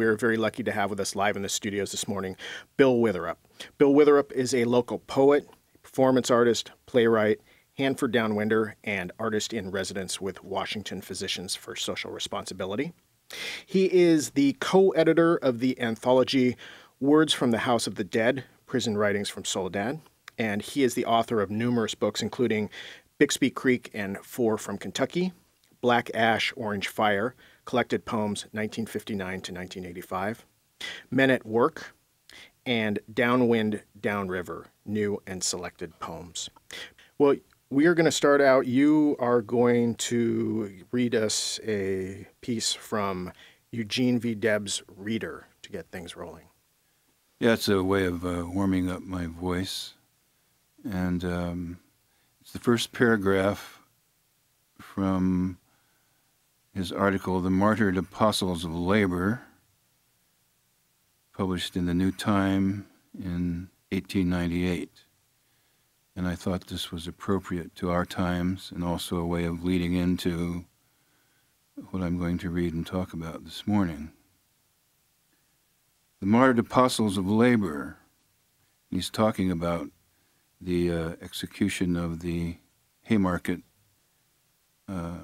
we're very lucky to have with us live in the studios this morning Bill Witherup. Bill Witherup is a local poet, performance artist, playwright, Hanford Downwinder, and artist in residence with Washington Physicians for Social Responsibility. He is the co editor of the anthology Words from the House of the Dead Prison Writings from Soledad, and he is the author of numerous books, including Bixby Creek and Four from Kentucky, Black Ash, Orange Fire, Collected Poems 1959 to 1985, Men at Work, and Downwind, Downriver, New and Selected Poems. Well, we are going to start out. You are going to read us a piece from Eugene V. Debs' Reader to get things rolling. Yeah, it's a way of uh, warming up my voice. And um, it's the first paragraph from his article, The Martyred Apostles of Labor, published in the New Time in 1898 and I thought this was appropriate to our times and also a way of leading into what I'm going to read and talk about this morning. The martyred apostles of labor, he's talking about the uh, execution of the Haymarket uh,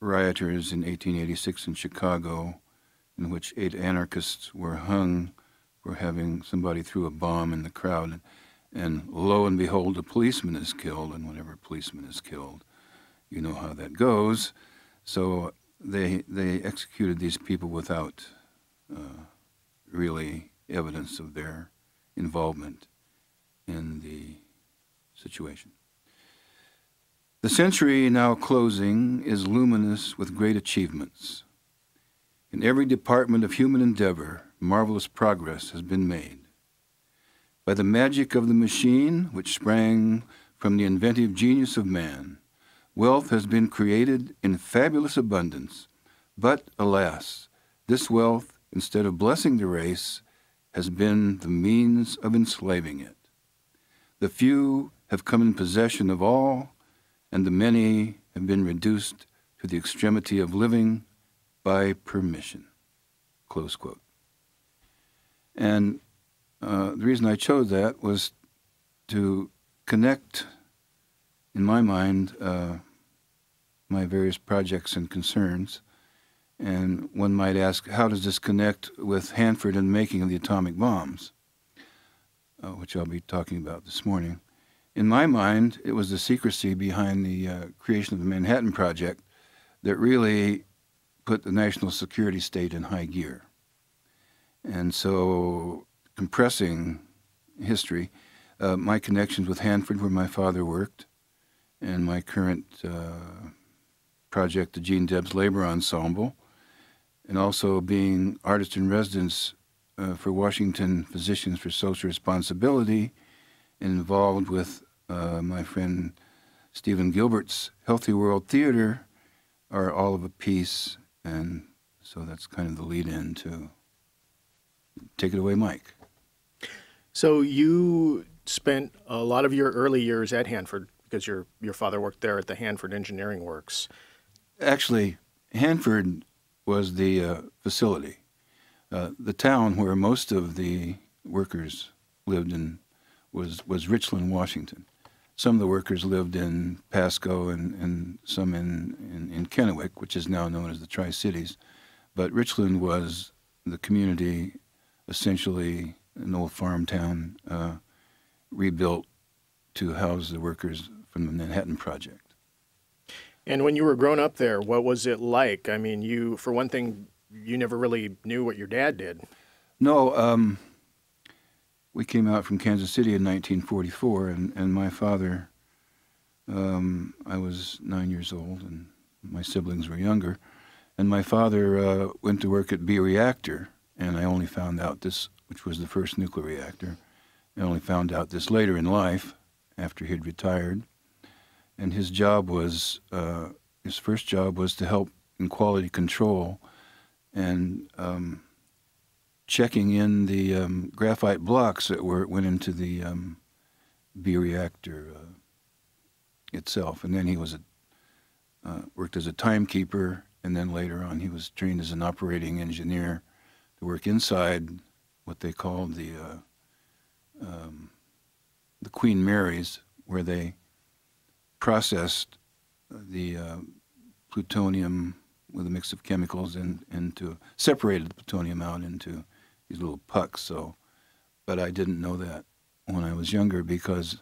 rioters in 1886 in Chicago, in which eight anarchists were hung for having somebody threw a bomb in the crowd and lo and behold, a policeman is killed, and whenever a policeman is killed, you know how that goes. So they they executed these people without uh, really evidence of their involvement in the situation. The century now closing is luminous with great achievements. In every department of human endeavor, marvelous progress has been made. By the magic of the machine, which sprang from the inventive genius of man, wealth has been created in fabulous abundance. But, alas, this wealth, instead of blessing the race, has been the means of enslaving it. The few have come in possession of all, and the many have been reduced to the extremity of living by permission. Close quote. And uh, the reason I chose that was to connect, in my mind, uh, my various projects and concerns. And one might ask, how does this connect with Hanford and the making of the atomic bombs, uh, which I'll be talking about this morning? In my mind, it was the secrecy behind the uh, creation of the Manhattan Project that really put the national security state in high gear. And so compressing history, uh, my connections with Hanford, where my father worked, and my current uh, project, the Gene Debs Labor Ensemble, and also being artist in residence uh, for Washington Physicians for Social Responsibility, involved with uh, my friend Stephen Gilbert's Healthy World Theater, are all of a piece, and so that's kind of the lead in to take it away, Mike. So you spent a lot of your early years at Hanford because your your father worked there at the Hanford Engineering Works. Actually, Hanford was the uh, facility. Uh, the town where most of the workers lived in was was Richland, Washington. Some of the workers lived in Pasco and, and some in, in, in Kennewick, which is now known as the Tri Cities. But Richland was the community essentially an old farm town uh, rebuilt to house the workers from the Manhattan Project. And when you were growing up there, what was it like? I mean, you, for one thing, you never really knew what your dad did. No, um, we came out from Kansas City in 1944, and, and my father, um, I was nine years old, and my siblings were younger. And my father uh, went to work at B Reactor, and I only found out this which was the first nuclear reactor. I only found out this later in life, after he'd retired. And his job was, uh, his first job was to help in quality control and um, checking in the um, graphite blocks that were went into the um, B reactor uh, itself. And then he was a, uh, worked as a timekeeper, and then later on he was trained as an operating engineer to work inside what they called the uh, um, the Queen Marys, where they processed the uh, plutonium with a mix of chemicals and into separated the plutonium out into these little pucks. So, but I didn't know that when I was younger because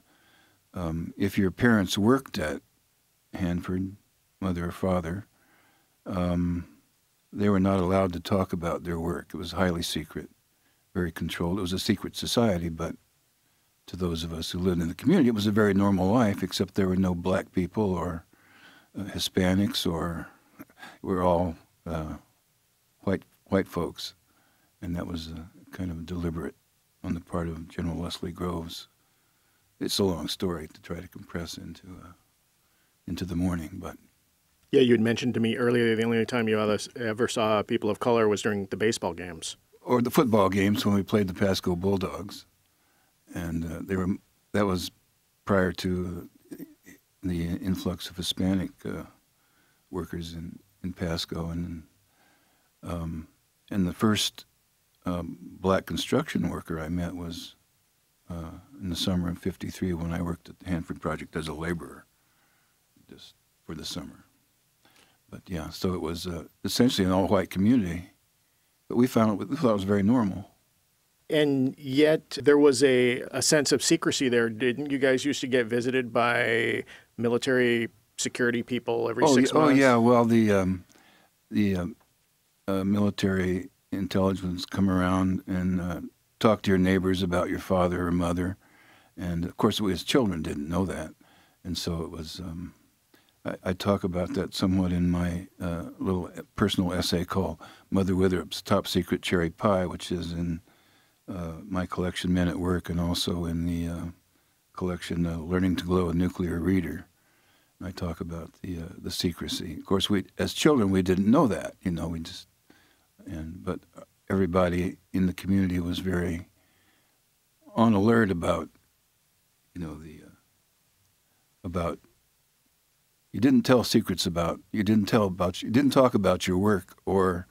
um, if your parents worked at Hanford, mother or father, um, they were not allowed to talk about their work. It was highly secret, very controlled. It was a secret society, but to those of us who lived in the community, it was a very normal life, except there were no black people or uh, Hispanics or we're all uh, white white folks, and that was kind of deliberate on the part of General Leslie Groves. It's a long story to try to compress into uh, into the morning, but yeah, you had mentioned to me earlier the only time you ever saw people of color was during the baseball games. Or the football games when we played the Pasco Bulldogs, and uh, they were that was prior to the influx of Hispanic uh, workers in in Pasco, and um, and the first um, black construction worker I met was uh, in the summer of '53 when I worked at the Hanford Project as a laborer, just for the summer. But yeah, so it was uh, essentially an all-white community, but we found it, we thought it was very normal. And yet there was a, a sense of secrecy there. Didn't you guys used to get visited by military security people every oh, six oh, months? Oh yeah, well the um, the um, uh, military intelligence come around and uh, talk to your neighbors about your father or mother, and of course we as children didn't know that, and so it was. Um, I, I, talk about that somewhat in my uh, little personal essay called "Mother Witherup's Top Secret Cherry Pie," which is in uh, my collection "Men at Work" and also in the uh, collection "Learning to Glow: A Nuclear Reader." I talk about the uh, the secrecy. Of course, we as children we didn't know that. You know, we just and but everybody in the community was very on alert about you know the uh, about you didn't tell secrets about you didn't tell about you didn't talk about your work or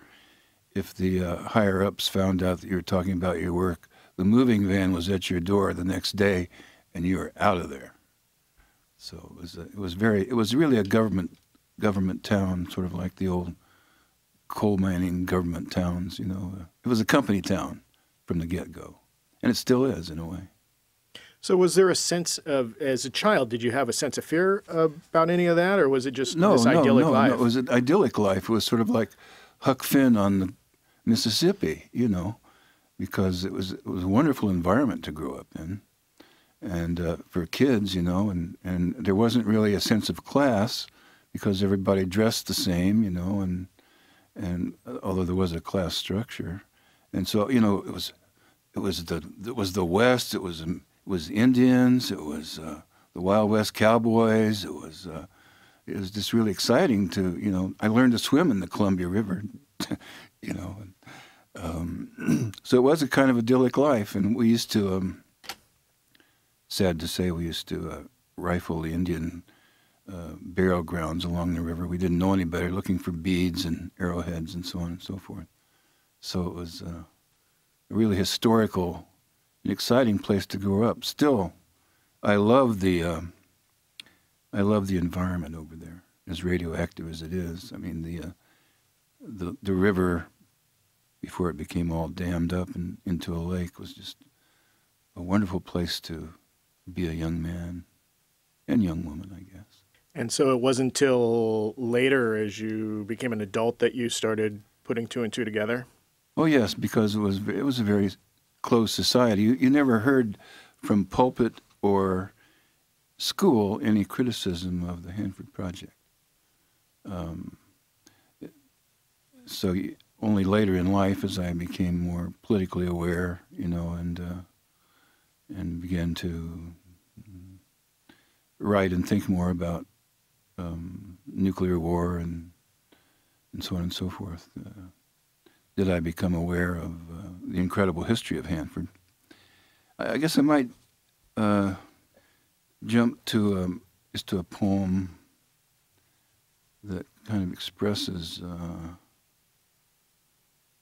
if the uh, higher ups found out that you were talking about your work the moving van was at your door the next day and you were out of there. So it was a, it was very it was really a government government town, sort of like the old coal mining government towns. You know, it was a company town from the get go, and it still is in a way. So, was there a sense of, as a child, did you have a sense of fear about any of that, or was it just no, this no, idyllic no, life? No, it was an idyllic life. It was sort of like Huck Finn on the Mississippi, you know, because it was it was a wonderful environment to grow up in and uh, for kids, you know, and, and there wasn't really a sense of class because everybody dressed the same, you know, and and uh, although there was a class structure, and so you know it was it was the it was the West, it was it was Indians, it was uh, the Wild West cowboys, it was uh, it was just really exciting to you know I learned to swim in the Columbia River, you know, and, um, so it was a kind of idyllic life, and we used to. Um, sad to say, we used to uh, rifle the Indian uh, burial grounds along the river. We didn't know any better, looking for beads and arrowheads and so on and so forth. So it was uh, a really historical and exciting place to grow up. Still, I love the uh, I love the environment over there, as radioactive as it is. I mean, the uh, the the river before it became all dammed up and into a lake was just a wonderful place to be a young man and young woman, I guess. And so it wasn't until later, as you became an adult, that you started putting two and two together. Oh yes, because it was it was a very closed society. You, you never heard from pulpit or school any criticism of the Hanford Project. Um, so only later in life, as I became more politically aware, you know, and uh, and began to write and think more about um, nuclear war and and so on and so forth, uh, did I become aware of uh, the incredible history of Hanford. I, I guess I might uh, jump to um, just to a poem that kind of expresses. Uh,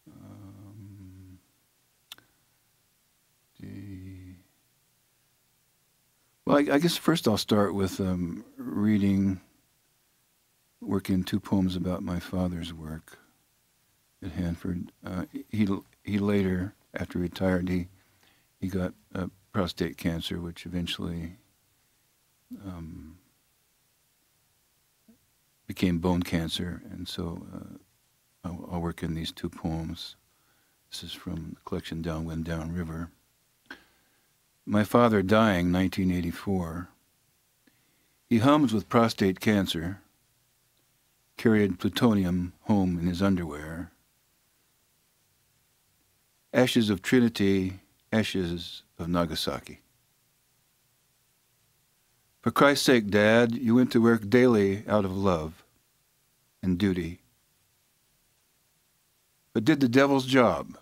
um, well, I, I, guess first I'll start with um, reading working two poems about my father's work at Hanford. Uh, he he later, after he retired, he he got uh, prostate cancer, which eventually um, became bone cancer, and so uh, I'll, I'll, work in these two poems. This is from the collection Downwind Downriver. My father dying 1984. He hums with prostate cancer, carried plutonium home in his underwear. Ashes of Trinity, ashes of Nagasaki. For Christ's sake, Dad, you went to work daily out of love and duty, but did the devil's job.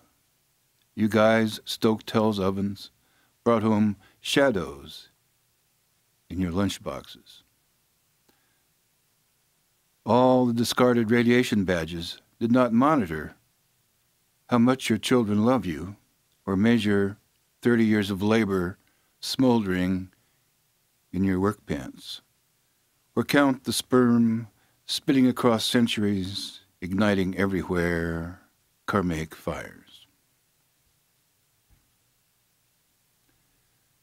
You guys stoked hell's ovens, brought home shadows in your lunch boxes. All the discarded radiation badges did not monitor how much your children love you or measure 30 years of labor smoldering in your work pants, or count the sperm spitting across centuries, igniting everywhere karmic fires.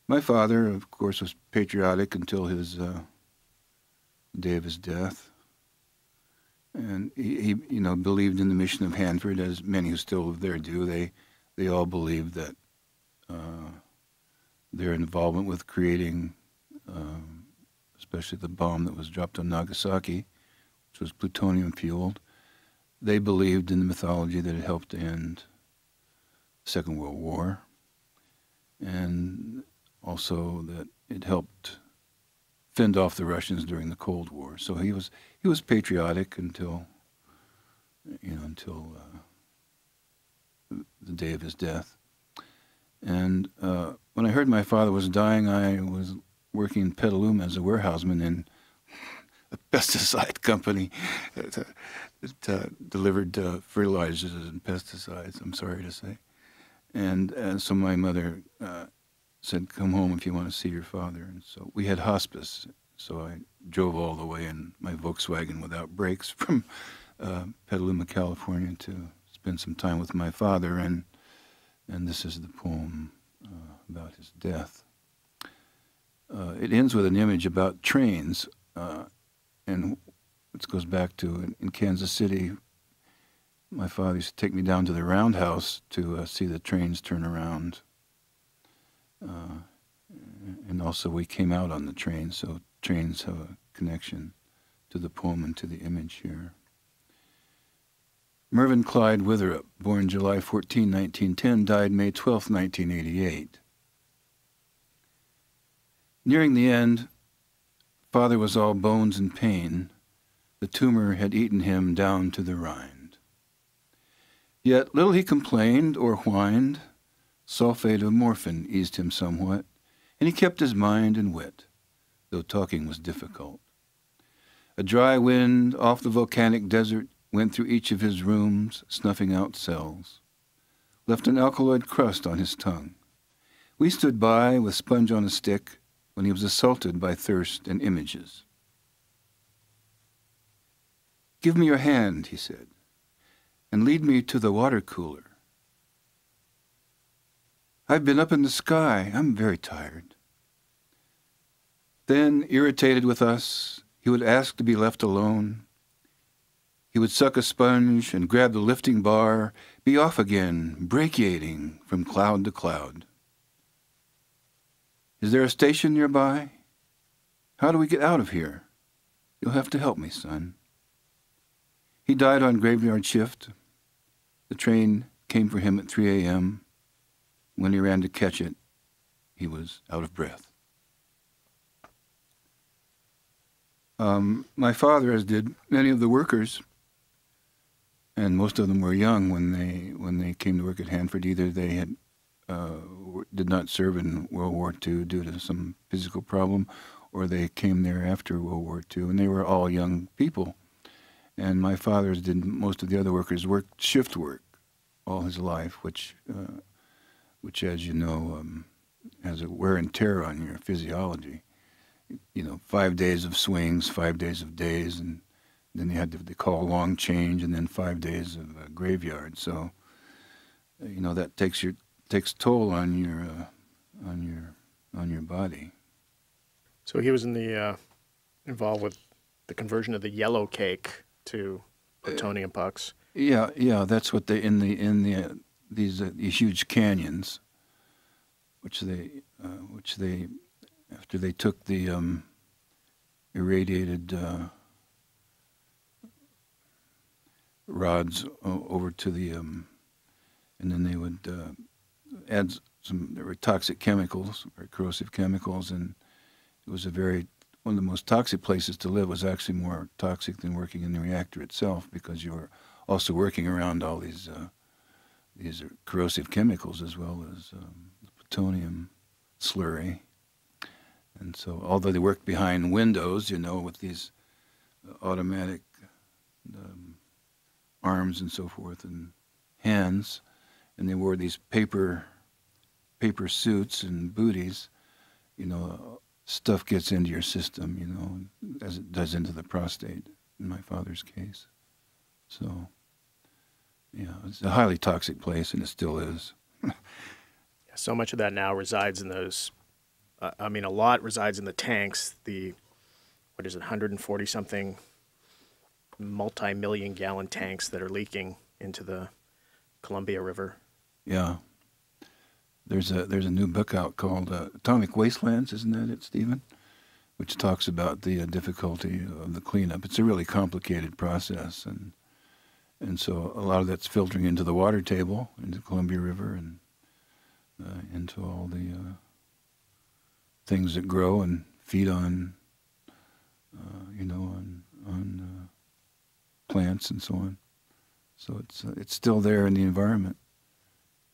My father, of course, was patriotic until his uh, day of his death. And he, he, you know, believed in the mission of Hanford, as many who still live there do. They, they all believed that uh, their involvement with creating, um, especially the bomb that was dropped on Nagasaki, which was plutonium fueled, they believed in the mythology that it helped end the Second World War, and also that it helped fend off the Russians during the Cold War. So he was he was patriotic until you know until uh, the day of his death. And uh, when I heard my father was dying, I was working in Petaluma as a warehouseman in a pesticide company that, uh, uh, delivered uh, fertilizers and pesticides, I'm sorry to say. And uh, so my mother said, Come home if you want to see your father. And so we had hospice. So I drove all the way in my Volkswagen without brakes from Petaluma, California to spend some time with my father. And and this is the poem uh, about his death. Uh, it ends with an image about trains, uh, and it goes back to in, in, Kansas City. My father used to take me down to the roundhouse to uh, see the trains turn around. Uh, and also, we came out on the train, so trains have a connection to the poem and to the image here. Mervyn Clyde Witherup, born July 14, 1910, died May 12, 1988. Nearing the end, father was all bones and pain. The tumor had eaten him down to the rind. Yet little he complained or whined. Sulfate of morphine eased him somewhat, and he kept his mind and wit, though talking was difficult. A dry wind off the volcanic desert went through each of his rooms, snuffing out cells, left an alkaloid crust on his tongue. We stood by with sponge on a stick when he was assaulted by thirst and images. Give me your hand, he said, and lead me to the water cooler. I've been up in the sky. I'm very tired. Then, irritated with us, he would ask to be left alone he would suck a sponge and grab the lifting bar, be off again, brachiating from cloud to cloud. Is there a station nearby? How do we get out of here? You'll have to help me, son. He died on graveyard shift. The train came for him at 3 a.m. When he ran to catch it, he was out of breath. Um, my father, as did many of the workers, and most of them were young when they when they came to work at Hanford. Either they had uh, did not serve in World War II due to some physical problem, or they came there after World War II, and they were all young people. And my father's did most of the other workers worked shift work all his life, which uh, which, as you know, um, has a wear and tear on your physiology. you know, five days of swings, five days of days, and then they had to they call long change, and then five days of uh, graveyard. So, uh, you know, that takes your takes toll on your uh, on your on your body. So he was in the uh, involved with the conversion of the yellow cake to plutonium pucks. Yeah, yeah, that's what they in the in the uh, these uh, these huge canyons, which they uh, which they after they took the um, irradiated uh, rods over to the um, and then they would uh, add some there were toxic chemicals or corrosive chemicals and it was a very one of the most toxic places to live was actually more toxic than working in the reactor itself because you were also working around all these uh, these are corrosive chemicals as well as um, plutonium slurry. And so, although they worked behind windows, you know, with these automatic um, arms and so forth and hands, and they wore these paper paper suits and booties, you know, stuff gets into your system, you know, as it does into the prostate in my father's case. So, yeah, it's a highly toxic place, and it still is. So much of that now resides in those. Uh, I mean, a lot resides in the tanks. The what is it, 140 something multi-million gallon tanks that are leaking into the Columbia River. Yeah. There's a there's a new book out called uh, Atomic Wastelands, isn't that it, Stephen? Which talks about the uh, difficulty of the cleanup. It's a really complicated process, and and so a lot of that's filtering into the water table, into Columbia River, and uh, into all the uh, things that grow and feed on, uh, you know, on on uh, plants and so on. So it's uh, it's still there in the environment.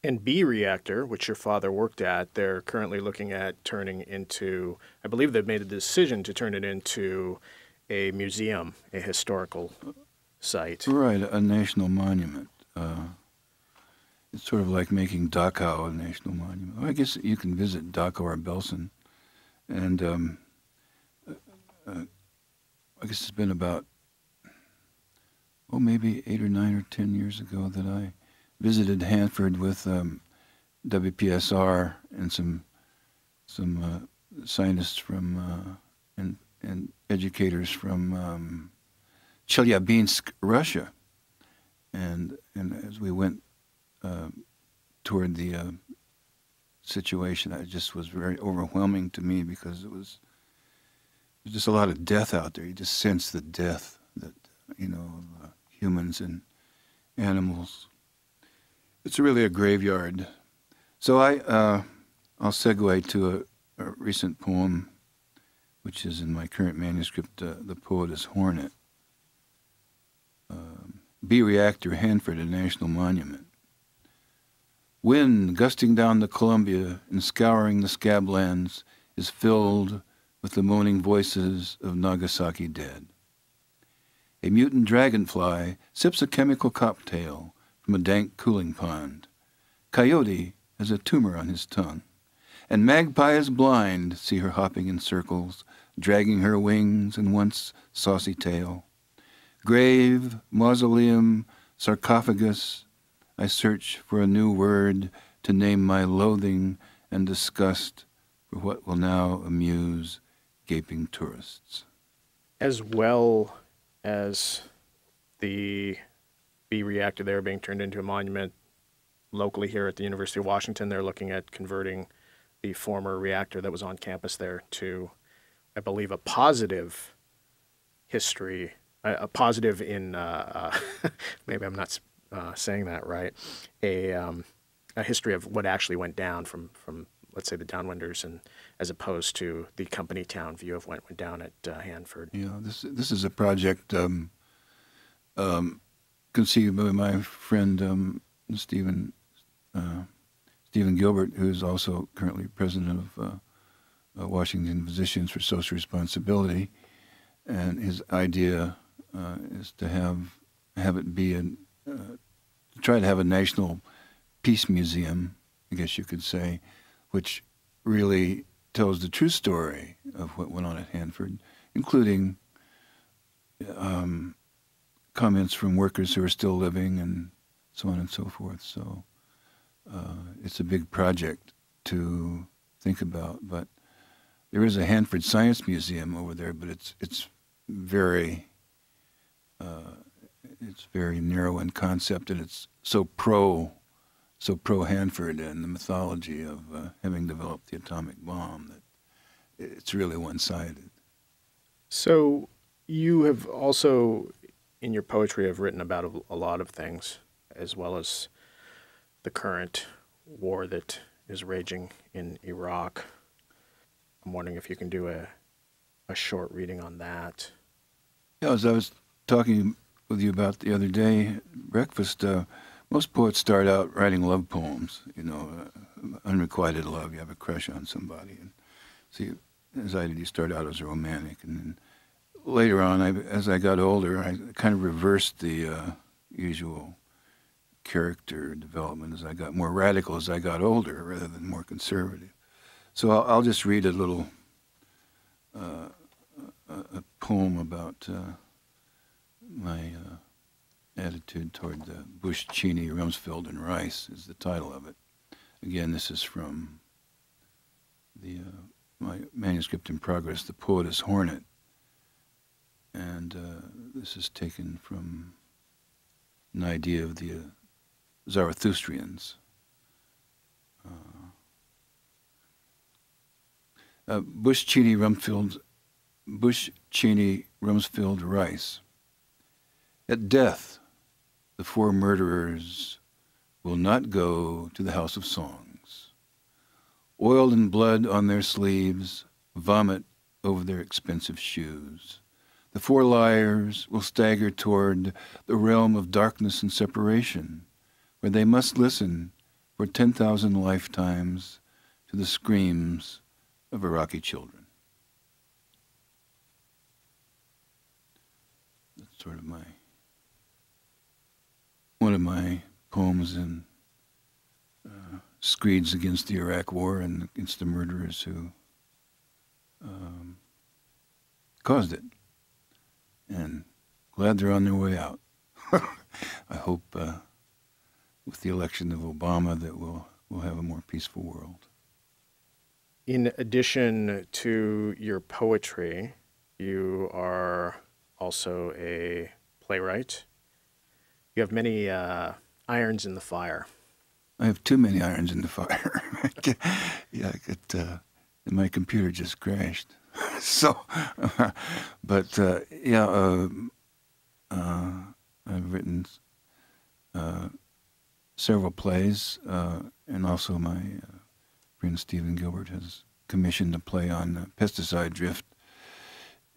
And B reactor, which your father worked at, they're currently looking at turning into. I believe they've made a decision to turn it into a museum, a historical site. Right, a national monument. Uh, it's sort of like making Dachau a national monument. I guess you can visit Dachau or Belsen, and um, uh, uh, I guess it's been about oh maybe eight or nine or ten years ago that I visited Hanford with um, WPSR and some some uh, scientists from uh, and and educators from um, Chelyabinsk, Russia, and and as we went uh, toward the uh, situation, it just was very overwhelming to me because it was there's just a lot of death out there. You just sense the death that you know uh, humans and animals. It's really a graveyard. So I uh, I'll segue to a, a recent poem, which is in my current manuscript. Uh, the poet is Hornet. Um, B reactor Hanford, a national monument. Wind gusting down the Columbia and scouring the scablands is filled with the moaning voices of Nagasaki dead. A mutant dragonfly sips a chemical cocktail from a dank cooling pond. Coyote has a tumor on his tongue. And Magpie is blind, see her hopping in circles, dragging her wings and once saucy tail. Grave, mausoleum, sarcophagus, I search for a new word to name my loathing and disgust for what will now amuse gaping tourists. As well as the B reactor there being turned into a monument locally here at the University of Washington, they're looking at converting the former reactor that was on campus there to, I believe, a positive history, a, positive in, uh, uh, maybe I'm not uh, saying that right, a, um, a history of what actually went down from, from let's say the downwinders and as opposed to the company town view of what went down at uh, Hanford. Yeah, this this is a project um, um, conceived by my friend um, Stephen Stephen Gilbert, who is also currently president of uh, Washington Physicians for Social Responsibility, and his idea uh, is to have have it be a uh, try to have a national peace museum, I guess you could say, which really tells the true story of what went on at Hanford, including um, comments from workers who are still living and so on and so forth. So uh, it's a big project to think about. But there is a Hanford Science Museum over there, but it's it's very uh, it's very narrow in concept, and it's so pro so pro Hanford and the mythology of uh, having developed the atomic bomb that it's really one sided. So you have also, in your poetry, have written about a, a lot of things, as well as the current war that is raging in Iraq. I'm wondering if you can do a a short reading on that. Yeah, as I was talking with you about the other day breakfast, uh, most poets start out writing love poems. You know, uh, unrequited love. You have a crush on somebody, and see, as I did, you start out as a romantic, and then later on, I, as I got older, I kind of reversed the uh, usual character development as I got more radical as I got older, rather than more conservative. So I'll, I'll just read a little uh, a, poem about uh, my uh, attitude toward the Bush, Cheney, Rumsfeld, and Rice is the title of it. Again, this is from the uh, my manuscript in progress, The Poetess Hornet, and uh, this is taken from an idea of the uh, Zarathustrians. Uh, Bush, Cheney, Rumsfeld, Bush, Cheney, Rumsfeld, Rice. At death, the four murderers will not go to the house of songs. Oil and blood on their sleeves, vomit over their expensive shoes. The four liars will stagger toward the realm of darkness and separation, where they must listen for 10,000 lifetimes to the screams of Iraqi children. That's sort of my one of my poems in uh, screeds against the Iraq War and against the murderers who um, caused it. And glad they're on their way out. I hope uh, with the election of Obama that we'll, we'll have a more peaceful world. In addition to your poetry, you are also a playwright you have many uh, irons in the fire. I have too many irons in the fire. yeah, uh, my computer just crashed. so, but uh, yeah, uh, uh, I've written uh, several plays, and also my friend Stephen Gilbert has commissioned a play on pesticide drift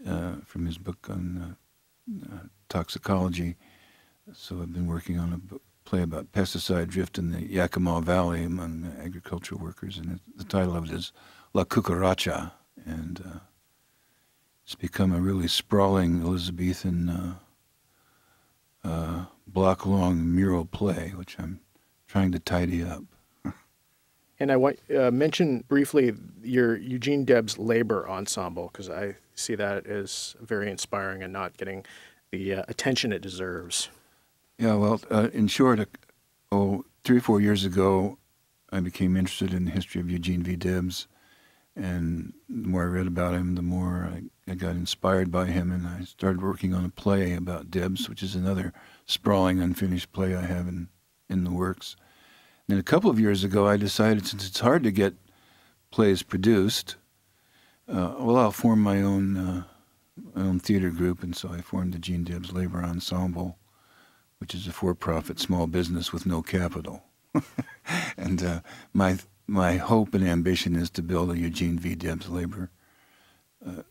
from his book on toxicology so I've been working on a play about pesticide drift in the Yakima Valley among agricultural workers, and the title of it is La Cucaracha, and uh, it's become a really sprawling Elizabethan uh, uh, block-long mural play, which I'm trying to tidy up. and I want uh, mention briefly your Eugene Debs labor ensemble because I see that as very inspiring and not getting the uh, attention it deserves. Yeah, well, uh, in short, uh, oh, three or four years ago, I became interested in the history of Eugene V. Debs. And the more I read about him, the more I, I got inspired by him. And I started working on a play about Debs, which is another sprawling, unfinished play I have in, in the works. And then a couple of years ago, I decided since it's hard to get plays produced, uh, well, I'll form my own, uh, my own theater group. And so I formed the Gene Debs Labor Ensemble which is a for-profit small business with no capital. and uh, my my hope and ambition is to build a Eugene V. Debs labor uh,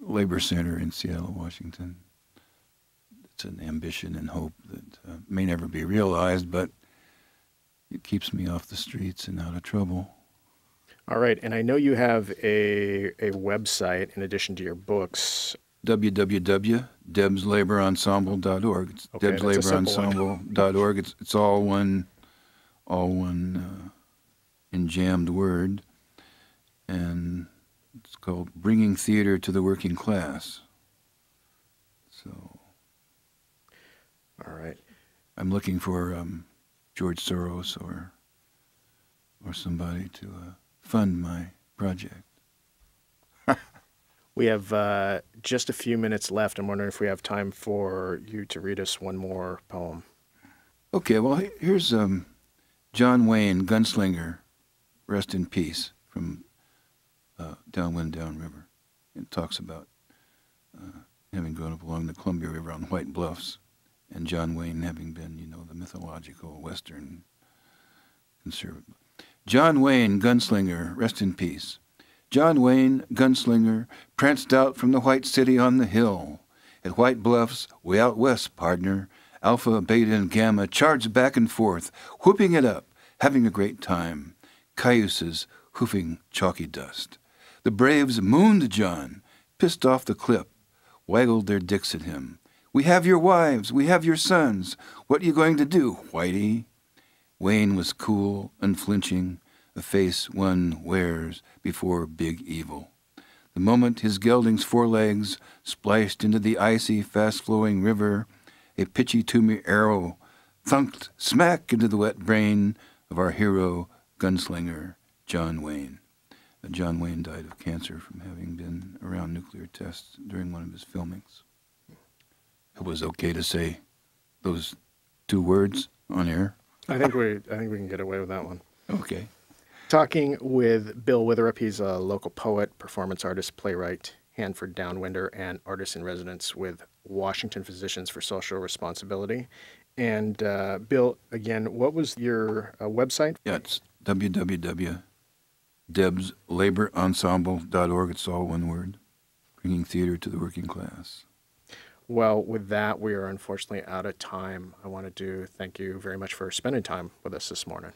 labor center in Seattle, Washington. It's an ambition and hope that uh, may never be realized, but it keeps me off the streets and out of trouble. All right, and I know you have a a website in addition to your books www.debslaborensemble.org. It's okay, debslaborensemble.org. It's, it's all one, all one uh, enjammed word. And It's called Bringing Theater to the Working Class. So All right. I'm looking for um, George Soros or or somebody to uh, fund my project. We have uh, just a few minutes left. I'm wondering if we have time for you to read us one more poem. Okay, well here's um, John Wayne, Gunslinger, rest in peace, from uh, Downwind Downriver. It talks about uh, having grown up along the Columbia River on White Bluffs, and John Wayne having been, you know, the mythological Western conservative. John Wayne, Gunslinger, rest in peace. John Wayne, gunslinger, pranced out from the White City on the hill. At White Bluffs, way out west, pardner, Alpha, Beta, and Gamma charged back and forth, whooping it up, having a great time. Cayuses hoofing chalky dust. The braves mooned John, pissed off the clip, waggled their dicks at him. We have your wives, we have your sons. What are you going to do, Whitey? Wayne was cool, unflinching, a face one wears before big evil. The moment his gelding's forelegs splashed into the icy, fast flowing river, a pitchy toomy arrow thunked smack into the wet brain of our hero, gunslinger John Wayne. Uh, John Wayne died of cancer from having been around nuclear tests during one of his filmings. It was okay to say those two words on air. I think we I think we can get away with that one. Okay. Talking with Bill Witherup, he's a local poet, performance artist, playwright, Hanford Downwinder, and artist in residence with Washington Physicians for Social Responsibility. And uh, Bill, again, what was your uh, website? Yeah, it's www.debslaborensemble.org. It's all one word. Bringing theater to the working class. Well, with that, we are unfortunately out of time. I wanted to do thank you very much for spending time with us this morning.